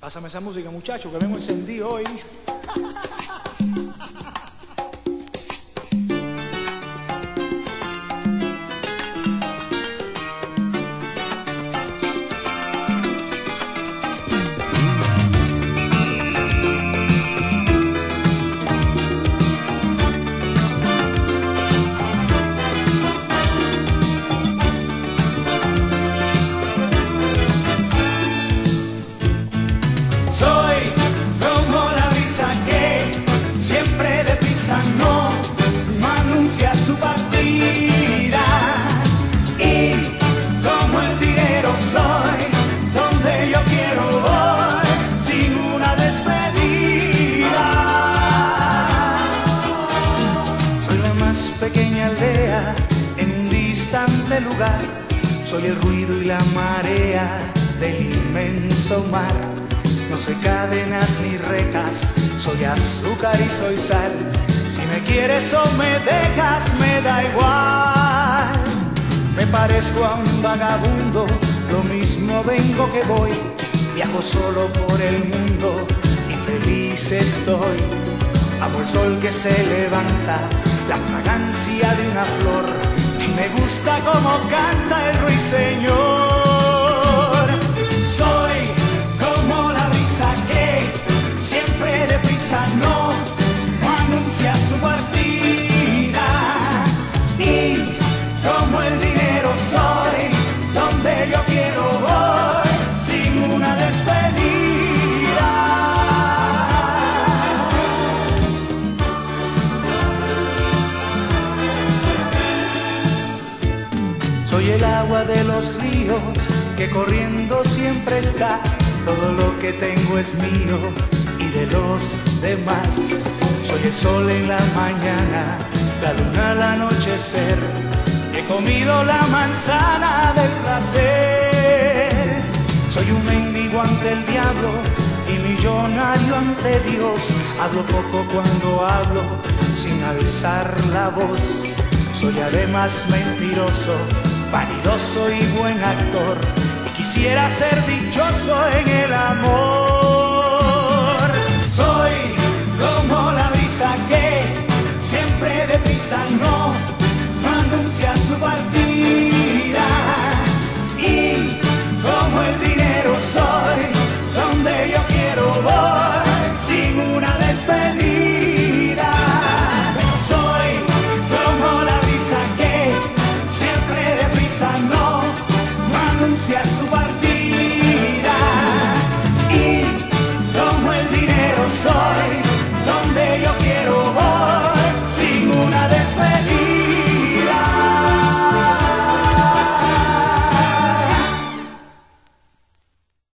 Pásame esa música, muchacho, que vengo encendido hoy. Soy como la brisa que siempre deprisa no, no anuncia su partida. Y como el dinero soy, donde yo quiero voy, sin una despedida. Soy la más pequeña aldea en un distante lugar. Soy el ruido y la marea del inmenso mar. No soy cadenas ni rejas, soy azúcar y soy sal. Si me quieres o me dejas, me da igual. Me parezco a un vagabundo, lo mismo vengo que voy. Viajo solo por el mundo y feliz estoy. Amo el sol que se levanta, la fragancia de una flor. Y me gusta como canta Soy el agua de los ríos que corriendo siempre está. Todo lo que tengo es mío y de los demás. Soy el sol en la mañana, la luna al anochecer. He comido la manzana del placer. Soy un mendigo ante el diablo y millonario ante Dios. Hablo poco cuando hablo, sin alzar la voz. Soy además mentiroso, vanidoso y buen actor, y quisiera ser dichoso en el amor. Soy como la brisa que siempre de prisa no, anuncia su partida. se assustar. É